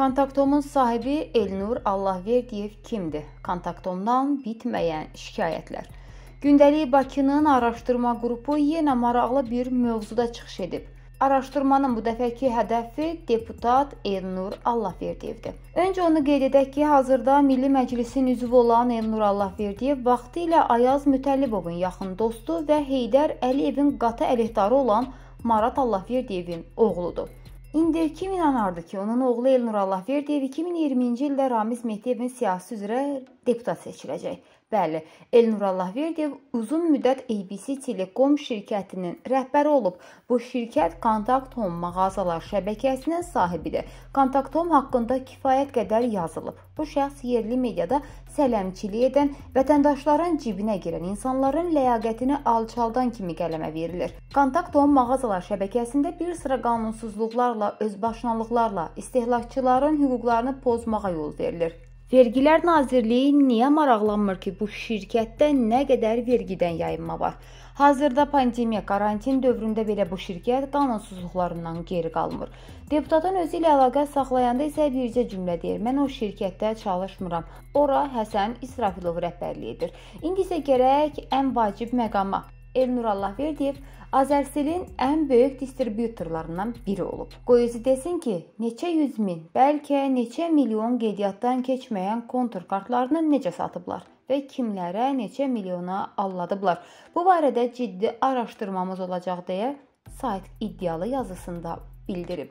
Kontaktomun sahibi Elnur Allahverdiyev kimdir? Kontaktomdan bitməyən şikayətlər. Gündəlik Bakının araşdırma qrupu yenə maraqlı bir mövzuda çıxış edib. Araşdırmanın bu dəfəki hədəfi deputat Elnur Allahverdiyevdir. Öncə onu qeyd edək ki, hazırda Milli Məclisin üzvü olan Elnur Allahverdiyev vaxtilə Ayaz Mütəllibovun yaxın dostu və Heydər Əliyevin qatı əleyhdarı olan Marat Allahverdiyevin oğludur. İndi kim inanardı ki, onun oğlu Elnur Allahverdiyev 2020-ci ildə Ramiz Mehdiyevin siyasi üzrə deputat seçiləcək. Bəli, Elnur Allahverdiyev uzun müddət ABC Telekom şirkətinin rəhbəri olub. Bu şirkət Kontakt Home mağazalar şəbəkəsinin sahibidir. Kontakt Home haqqında kifayət qədər yazılıb. Bu şəxs yerli mediada sələmçilik edən, vətəndaşların cibinə girən insanların ləyaqətini alçaldan kimi qələmə verilir. Kontakt Home mağazalar şəbəkəsində bir sıra qanunsuzluqlarla, özbaşınalıqlarla istehlakçıların hüquqlarını pozmağa yol verilir. Vergilər Nazirliyi niyə maraqlanmır ki, bu şirkətdə nə qədər vergidən yayınma var? Hazırda pandemiya karantin dövründə belə bu şirkət qanunsuzluqlarından geri qalmır. Deputatın özü ilə əlaqə saxlayanda isə bircə cümlə deyir: "Mən o şirkətdə çalışmıram. Ora Həsən İsrafilov rəhbərlik edir." İndi isə gərək ən vacib məqama Elnur Allahverdiyev Azərselin ən böyük distribyutorlarından biri olub. Qoy özü desin ki, neçə 100 min, bəlkə neçə milyon qeydiyyatdan keçməyən kontur kartlarını necə satıblar və kimlərə neçə milyona alladıblar. Bu barədə ciddi araşdırmamız olacaq deyə sayt iddialı yazısında bildirib.